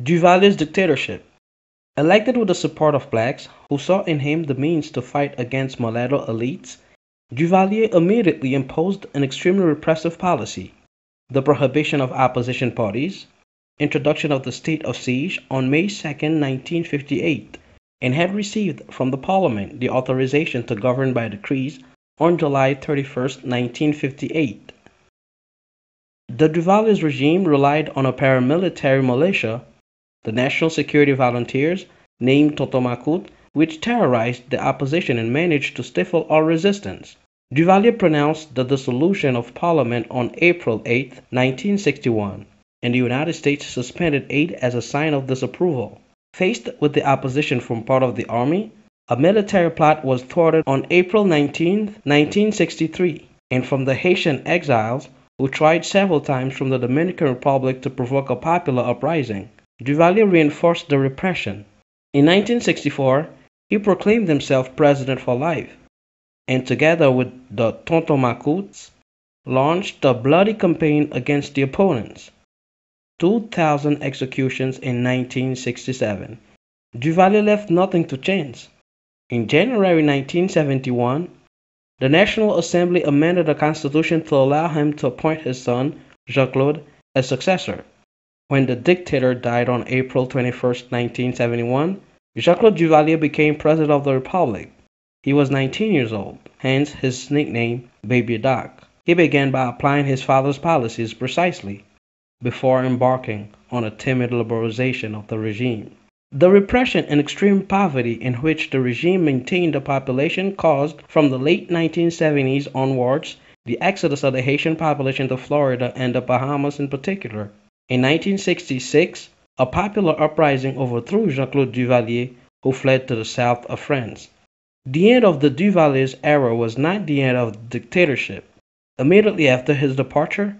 Duvalier's dictatorship. Elected with the support of blacks, who saw in him the means to fight against mulatto elites, Duvalier immediately imposed an extremely repressive policy. The prohibition of opposition parties, introduction of the state of siege on May 2, 1958, and had received from the Parliament the authorization to govern by decrees on July 31, 1958. The Duvalier regime relied on a paramilitary militia the National Security Volunteers, named Tonton which terrorized the opposition and managed to stifle all resistance. Duvalier pronounced the dissolution of Parliament on April 8, 1961, and the United States suspended aid as a sign of disapproval. Faced with the opposition from part of the army, a military plot was thwarted on April 19, 1963, and from the Haitian exiles who tried several times from the Dominican Republic to provoke a popular uprising. Duvalier reinforced the repression. In 1964, he proclaimed himself president for life, and together with the Tonton Macoutes, launched a bloody campaign against the opponents. 2,000 executions in 1967. Duvalier left nothing to chance. In January 1971, the National Assembly amended the Constitution to allow him to appoint his son, Jean Claude, as successor. When the dictator died on April 21, 1971, Jacques Duvalier became president of the republic. He was 19 years old, hence his nickname, Baby Doc. He began by applying his father's policies precisely before embarking on a timid liberalization of the regime. The repression and extreme poverty in which the regime maintained the population caused, from the late 1970s onwards, the exodus of the Haitian population to Florida and the Bahamas in particular. In 1966, a popular uprising overthrew Jean-Claude Duvalier, who fled to the south of France. The end of the Duvalier's era was not the end of the dictatorship. Immediately after his departure,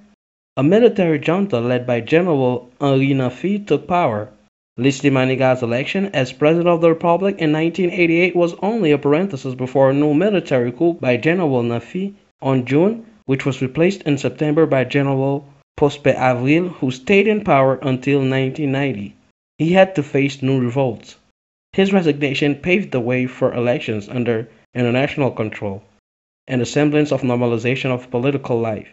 a military junta led by General Henri Namphy took power. Leslie Manigat's election as President of the Republic in 1988 was only a parenthesis before a new military coup by General Namphy on June, which was replaced in September by General Prosper Avril, who stayed in power until 1990. He had to face new revolts. His resignation paved the way for elections under international control and a semblance of normalization of political life.